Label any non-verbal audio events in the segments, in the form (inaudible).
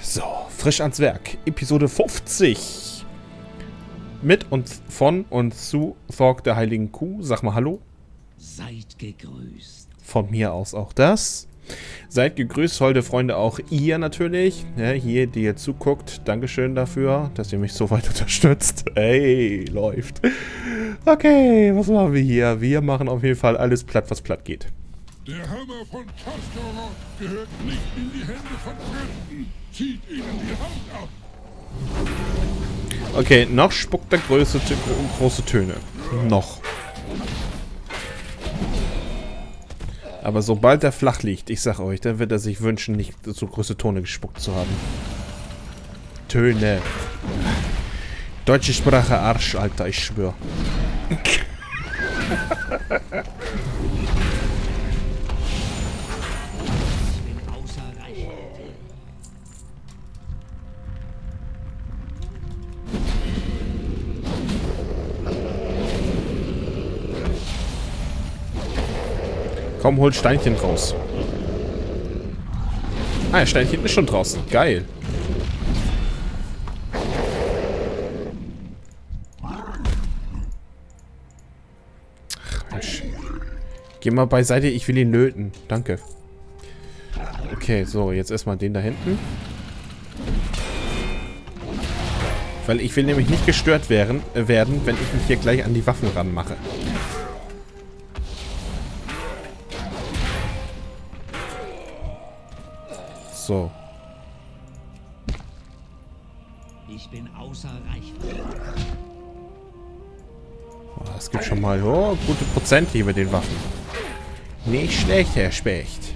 So, frisch ans Werk. Episode 50. Mit und von und zu Thorg der Heiligen Kuh. Sag mal Hallo. Seid gegrüßt. Von mir aus auch das. Seid gegrüßt, holde Freunde, auch ihr natürlich. Ja, hier, die ihr zuguckt. Dankeschön dafür, dass ihr mich so weit (laughs) unterstützt. Hey, läuft. Okay, was machen wir hier? Wir machen auf jeden Fall alles platt, was platt geht. Der Hammer von Kaskaroth gehört nicht in die Hände von Fremden. Zieht ihnen die Haut ab. Okay, noch spuckt er große, große Töne. Noch. Aber sobald er flach liegt, ich sag euch, dann wird er sich wünschen, nicht so große Tone gespuckt zu haben. Töne. Deutsche Sprache Arsch, Alter, ich schwör. (laughs) Komm, hol Steinchen raus. Ah, Steinchen ist schon draußen. Geil. Ach. Geh mal beiseite, ich will ihn löten. Danke. Okay, so, jetzt erstmal den da hinten. Weil ich will nämlich nicht gestört werden, äh, werden wenn ich mich hier gleich an die Waffen ranmache. So. Ich bin außer Reichweite. Oh, Das gibt schon mal oh, gute Prozent hier mit den Waffen. Nicht schlecht, Herr Specht.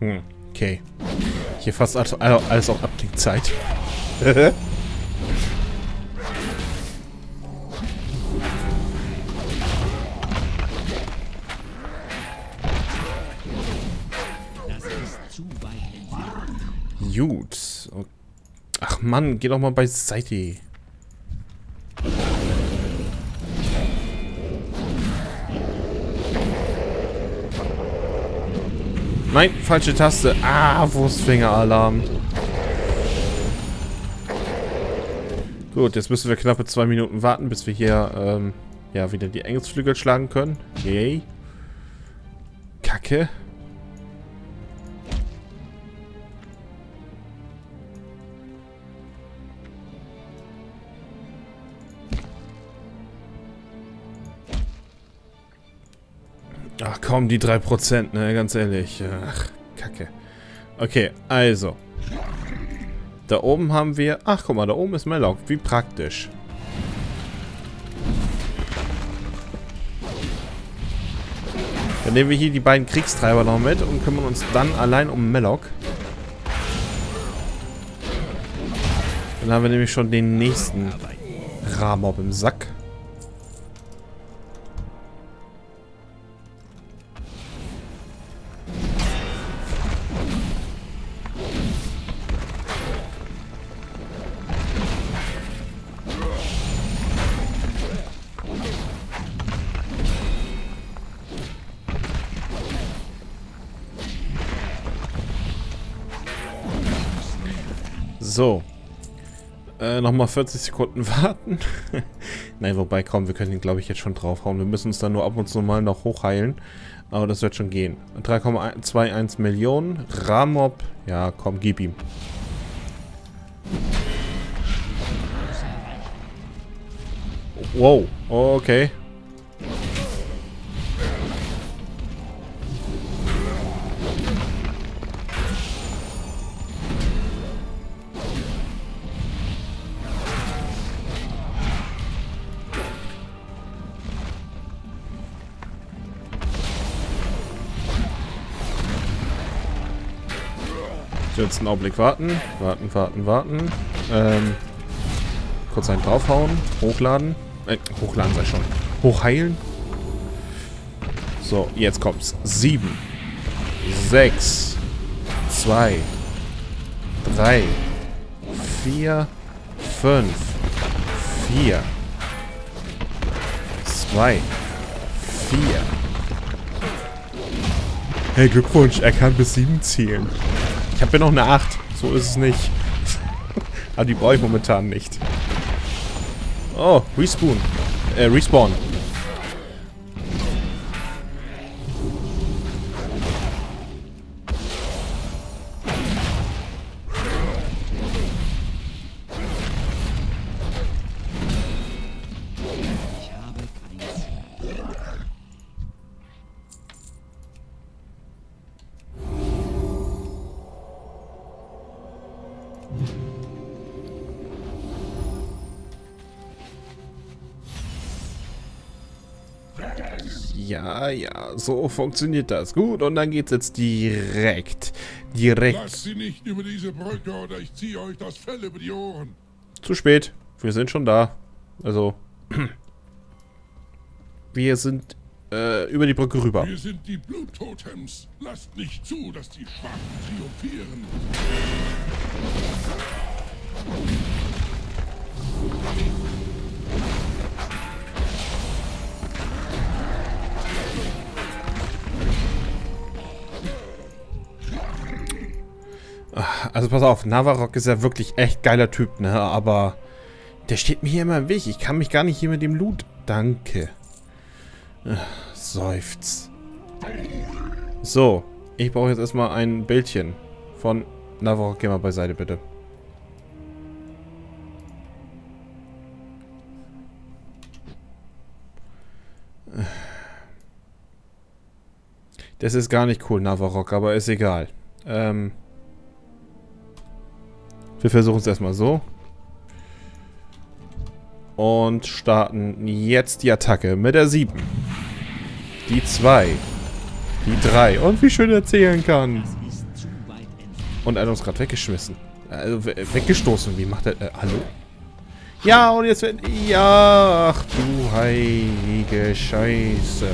Hm, okay. Hier fast alles, alles auf entfernt. (laughs) Gut. Ach Mann, geh doch mal beiseite. Nein, falsche Taste. Ah, Wurstfänger-Alarm. Gut, jetzt müssen wir knappe zwei Minuten warten, bis wir hier ähm, ja wieder die Engelsflügel schlagen können. Yay. Kacke. Komm, die 3%, ne, ganz ehrlich. Ach, kacke. Okay, also. Da oben haben wir... Ach, guck mal, da oben ist Mellock. Wie praktisch. Dann nehmen wir hier die beiden Kriegstreiber noch mit und kümmern uns dann allein um Mellock. Dann haben wir nämlich schon den nächsten Ramob im Sack. So. Äh, nochmal 40 Sekunden (laughs) warten. Nein, wobei, komm, wir können ihn, glaube ich, jetzt schon draufhauen. Wir müssen uns dann nur ab und zu mal noch hochheilen. Aber das wird schon gehen. 3,21 Millionen. Ramob. Ja, komm, gib ihm. Wow. Okay. So, Jetzt einen Augenblick warten. Warten, warten, warten. Ähm, kurz einen draufhauen. Hochladen. Äh, hochladen sei schon. Hochheilen. So, jetzt kommt's. Sieben. Sechs. Zwei. Drei. Vier. Fünf. Vier. Zwei. Vier. Hey, Glückwunsch, er kann bis sieben zählen. Ich habe ja noch eine 8. So ist es nicht. (laughs) Aber die brauche ich momentan nicht. Oh, Respawn. Äh, Respawn. So funktioniert das. Gut, und dann geht's jetzt direkt. Direkt. Lasst sie nicht über diese Brücke oder ich ziehe euch das Fell über die Ohren. Zu spät. Wir sind schon da. Also. (clears throat) Wir sind äh, über die Brücke rüber. Wir sind die Bluttotems. Lasst nicht zu, dass die Schwachen triumphieren. Also pass auf, Navarok ist ja wirklich echt geiler Typ, ne? Aber der steht mir hier immer im Weg. Ich kann mich gar nicht hier mit dem Loot. Danke. Ach, Seufz. So, ich brauche jetzt erstmal ein Bildchen von Navarok. Geh mal beiseite, bitte. Das ist gar nicht cool, Navarok, aber ist egal. Ähm... Wir versuchen es erstmal so. Und starten jetzt die Attacke mit der 7. Die 2. Die 3. Und wie schön er zählen kann. Und er hat uns gerade weggeschmissen. Also we- weggestoßen. Wie macht er... Äh, hallo? Ja, und jetzt wird... Ja, ach du heilige Scheiße.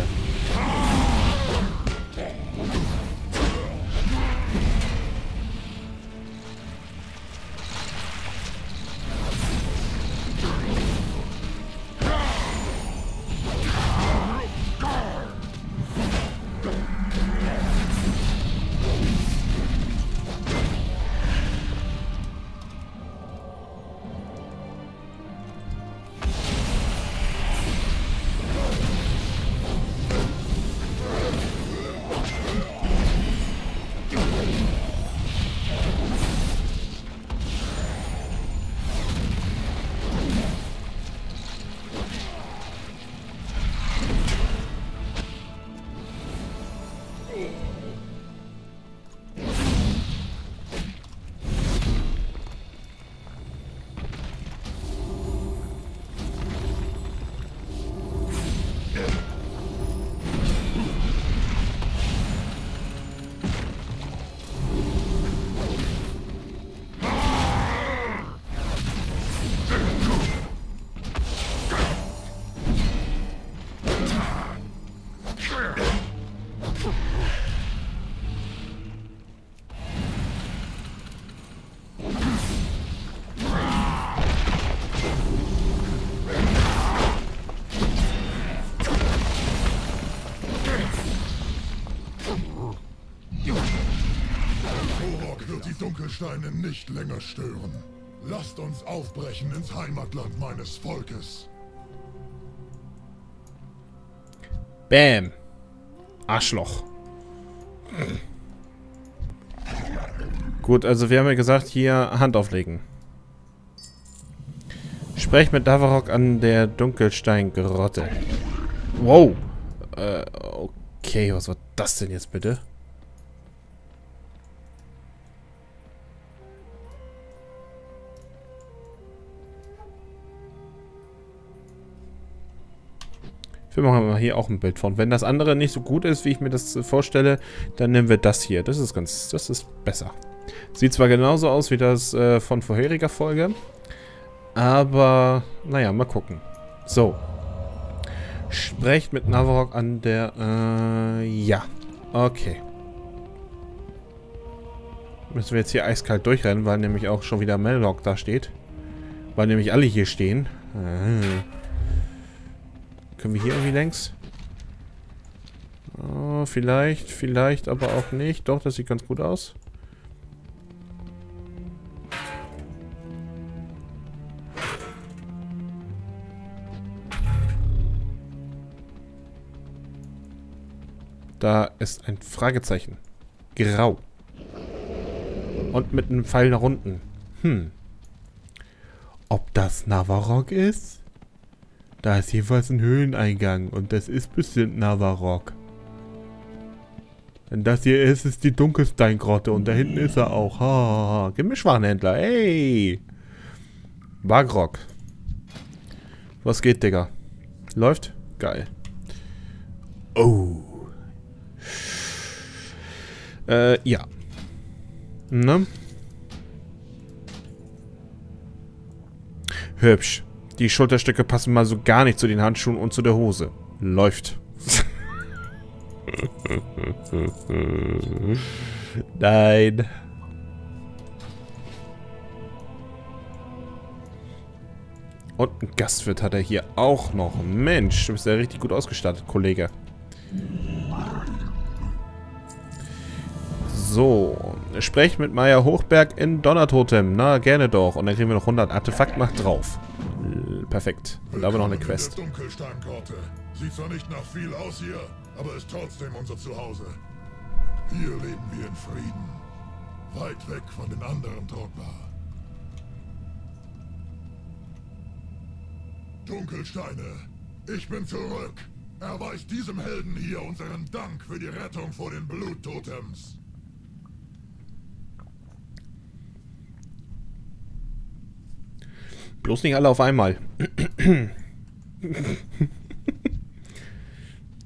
Dunkelsteine nicht länger stören. Lasst uns aufbrechen ins Heimatland meines Volkes. Bam. Arschloch. Gut, also wir haben ja gesagt, hier Hand auflegen. Sprecht mit Davarok an der Dunkelsteingrotte. Wow. Äh, okay, was war das denn jetzt bitte? Wir machen mal hier auch ein Bild von. Wenn das andere nicht so gut ist, wie ich mir das vorstelle, dann nehmen wir das hier. Das ist ganz, das ist besser. Sieht zwar genauso aus wie das äh, von vorheriger Folge, aber naja, mal gucken. So. Sprecht mit Navarok an der... Äh, ja. Okay. Müssen wir jetzt hier eiskalt durchrennen, weil nämlich auch schon wieder Melrock da steht. Weil nämlich alle hier stehen. Äh. Können wir hier irgendwie längs? Oh, vielleicht, vielleicht, aber auch nicht. Doch, das sieht ganz gut aus. Da ist ein Fragezeichen. Grau. Und mit einem Pfeil nach unten. Hm. Ob das Navarok ist? Da ist jedenfalls ein Höhleneingang und das ist bestimmt Navarok. Denn das hier ist, ist die Dunkelsteingrotte und da hinten ist er auch. Ha, ha, ha. Gemischwarenhändler, ey! Wagrok. Was geht, Digga? Läuft? Geil. Oh. Äh, ja. Ne? Hübsch. Die Schulterstücke passen mal so gar nicht zu den Handschuhen und zu der Hose. Läuft. (laughs) Nein. Und ein Gastwirt hat er hier auch noch. Mensch, du bist ja richtig gut ausgestattet, Kollege. So, sprecht mit Meier Hochberg in Donnertotem. Na, gerne doch. Und dann kriegen wir noch 100 Artefaktmacht drauf. L perfekt. Und da haben wir noch eine Quest. Dunkelsteinkorte. Sieht zwar nicht nach viel aus hier, aber ist trotzdem unser Zuhause. Hier leben wir in Frieden. Weit weg von den anderen Trogba. Dunkelsteine, ich bin zurück. Erweist diesem Helden hier unseren Dank für die Rettung vor den Bluttotems. Bloß nicht alle auf einmal.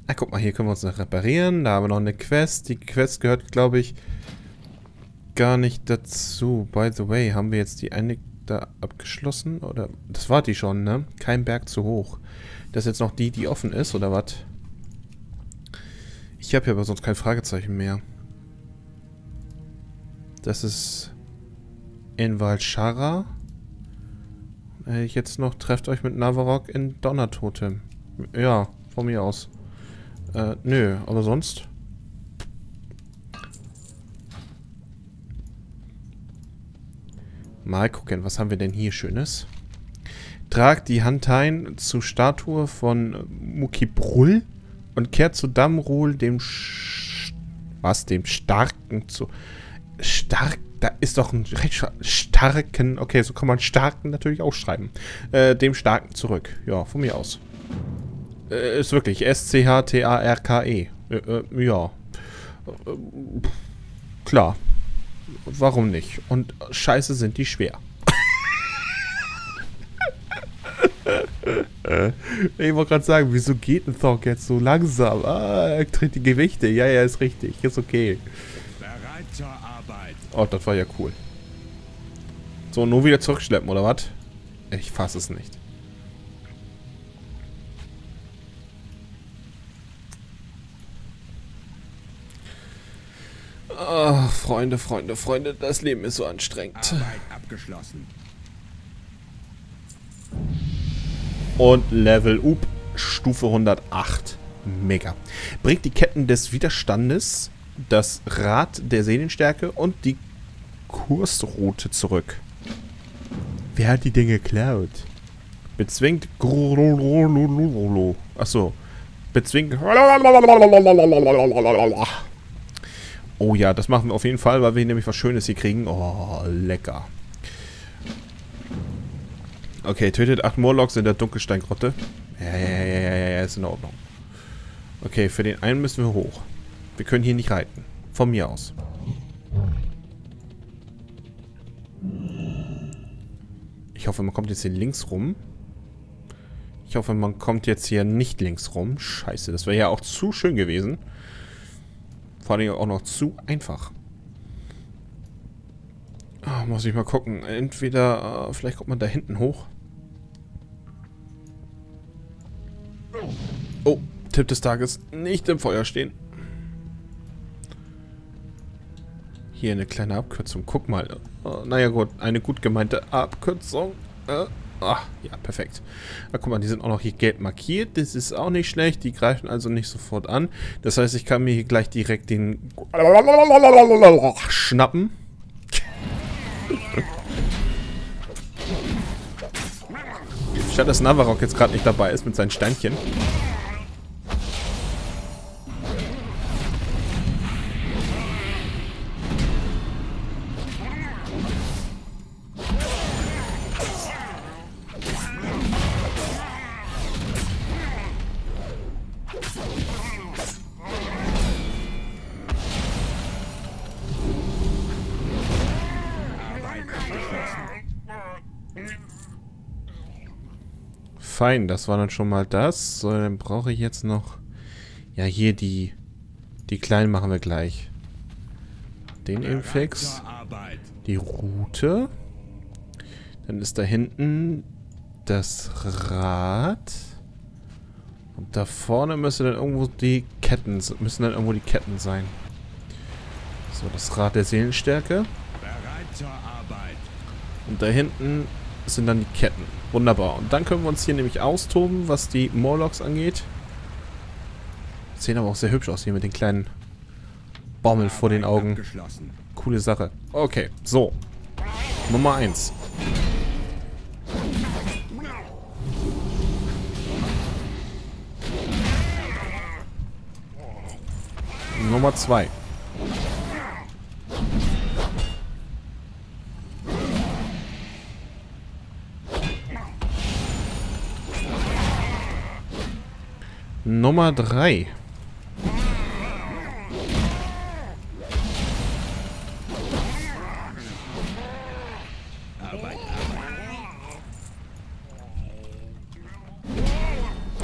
ah, guck mal, hier können wir uns noch reparieren. Da haben wir noch eine Quest. Die Quest gehört, glaube ich, gar nicht dazu. By the way, haben wir jetzt die eine da abgeschlossen? Oder, das war die schon, ne? Kein Berg zu hoch. Das ist jetzt noch die, die offen ist, oder was? Ich habe hier aber sonst kein Fragezeichen mehr. Das ist in Ich jetzt noch, trefft euch mit Navarok in Donnertotem. Ja, von mir aus. Äh, nö, aber sonst... Mal gucken, was haben wir denn hier Schönes? Tragt die Hand ein zur Statue von Mukibrull und kehrt zu Damrul, dem... Sch was? Dem Starken zu... Stark... Da ist doch ein recht starken... Okay, so kann man starken natürlich auch schreiben. Äh, dem Starken zurück. Ja, von mir aus. Äh, ist wirklich S-C-H-T-A-R-K-E. Äh, äh, ja. Äh, klar. Warum nicht? Und scheiße sind die schwer. (laughs) ich wollte gerade sagen, wieso geht ein Thork jetzt so langsam? Ah, er tritt die Gewichte. Ja, ja, ist richtig. Ist okay. Oh, das war ja cool. So, nur wieder zurückschleppen, oder was? Ich fasse es nicht. Oh, Freunde, Freunde, Freunde, das Leben ist so anstrengend. Arbeit abgeschlossen. Und Level up, Stufe 108. Mega. Bringt die Ketten des Widerstandes, das Rad der Seelenstärke und die Kursroute zurück. Wer hat die Dinge geklaut? Bezwingt... Achso. Bezwingt... Oh ja, das machen wir auf jeden Fall, weil wir nämlich was Schönes hier kriegen. Oh, lecker. Okay, tötet 8 Morlocks in der Dunkelsteingrotte. Ja, ja, ja, ja, ja, ja, ist in Ordnung. Okay, für den einen müssen wir hoch. Wir können hier nicht reiten. Von mir aus. Ich hoffe, man kommt jetzt hier links rum. Ich hoffe, man kommt jetzt hier nicht links rum. Scheiße, das wäre ja auch zu schön gewesen. Vor allem auch noch zu einfach. Ah, muss ich mal gucken. Entweder, äh, vielleicht kommt man da hinten hoch. Oh, Tipp des Tages. Nicht im Feuer stehen. Hier eine kleine Abkürzung. Guck mal. Uh, naja gut, eine gut gemeinte Abkürzung. Ach, ja, perfekt. Ah, guck mal, die sind auch noch hier gelb markiert. Das ist auch nicht schlecht. Die greifen also nicht sofort an. Das heißt, ich kann mir hier gleich direkt den schnappen. (laughs) Schade, dass Navarok jetzt gerade nicht dabei ist mit seinen Steinchen. Fein, das war dann schon mal das. So, dann brauche ich jetzt noch... Ja, hier die... Die kleinen machen wir gleich. Den eben fix. Die Route. Dann ist da hinten das Rad. Und da vorne müssen dann irgendwo die Ketten, müssen dann irgendwo die Ketten sein. So, das Rad der Seelenstärke. Und da hinten sind dann die Ketten. Wunderbar. Und dann können wir uns hier nämlich austoben, was die Morlocks angeht. Sehen aber auch sehr hübsch aus hier mit den kleinen Bommel vor den Augen. Coole Sache. Okay, so. Nummer 1. Nummer 2. Nummer 3.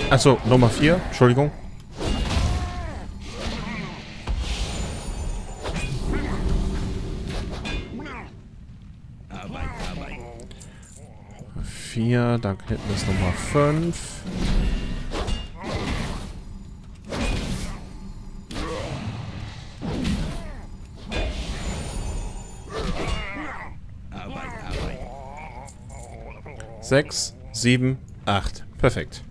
Achso, Nummer 4, Entschuldigung. Vier, da hinten ist Nummer 5. Sechs, sieben, acht. Perfekt.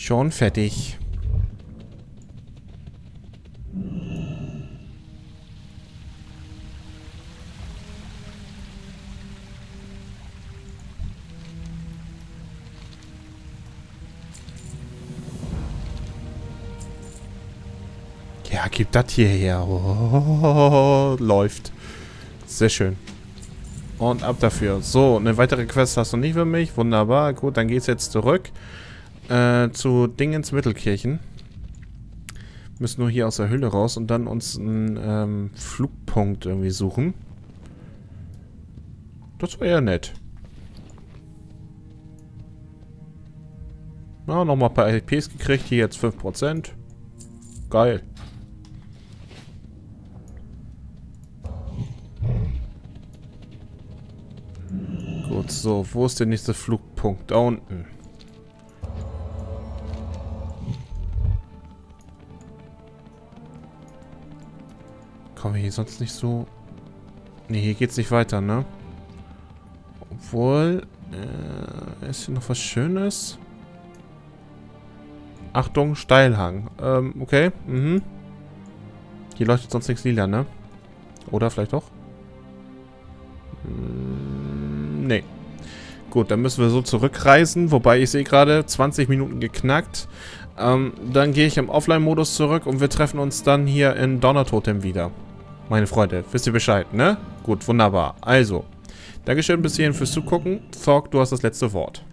Schon fertig. Ja, gib das hier her. Oh, läuft. Sehr schön. Und ab dafür. So, eine weitere Quest hast du nicht für mich. Wunderbar. Gut, dann geht's jetzt zurück äh, zu Dingens Mittelkirchen. Müssen nur hier aus der Höhle raus und dann uns einen ähm, Flugpunkt irgendwie suchen. Das wäre ja nett. Na, nochmal ein paar LPs gekriegt. Hier jetzt 5%. Geil. Gut, so. Wo ist der nächste Flugpunkt? Da unten. Kommen wir hier sonst nicht so... Ne, hier geht's nicht weiter, ne? Obwohl... Äh, ist hier noch was Schönes? Achtung, Steilhang. Ähm, okay. Mhm. Hier leuchtet sonst nichts lila, ne? Oder vielleicht doch? Hm, nee. Gut, dann müssen wir so zurückreisen. Wobei ich sehe gerade 20 Minuten geknackt. Ähm, dann gehe ich im Offline-Modus zurück und wir treffen uns dann hier in Donnertotem wieder meine Freunde. Wisst ihr Bescheid, ne? Gut, wunderbar. Also, Dankeschön bis hierhin fürs Zugucken. Thorg, du hast das letzte Wort.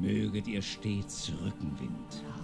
Möget ihr stets Rückenwind haben.